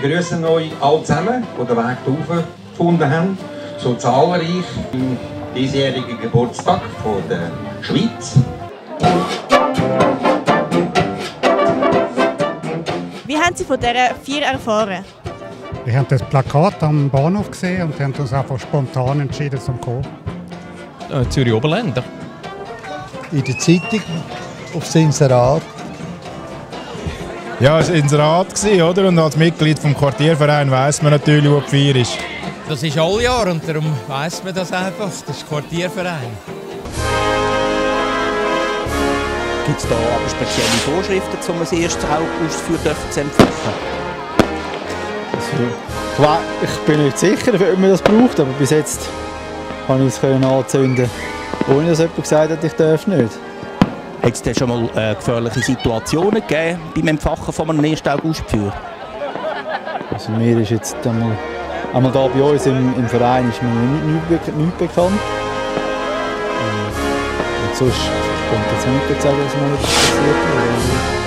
begrüßen euch alle zusammen, die den Weg hierher gefunden haben. So zahlreich im diesjährigen Geburtstag von der Schweiz. Wie haben Sie von dieser Vier erfahren? Wir haben das Plakat am Bahnhof gesehen und haben uns einfach spontan entschieden zum kommen. Äh, Zürich Oberländer. In der Zeitung, auf das Inserat. Ja, es war Inserat, oder? Und als Mitglied des Quartiervereins weiss man natürlich, wo die Feier ist. Das ist all Jahr und darum weiss man das einfach. Das ist Quartierverein. Gibt es da aber spezielle Vorschriften, um das 1. August für zu empfangen? Also, ich bin nicht sicher, ob man das braucht, aber bis jetzt konnte ich es anzünden, ohne dass jemand gesagt hat, ich darf nicht. Hat es denn schon mal äh, gefährliche Situationen gegeben beim Empfachen von einem 1. August-Feuer? Also mir ist jetzt einmal, einmal da bei uns im, im Verein ist mir nichts nicht, nicht bekannt. Und sonst ich jetzt nicht sagen, dass mir passiert ist.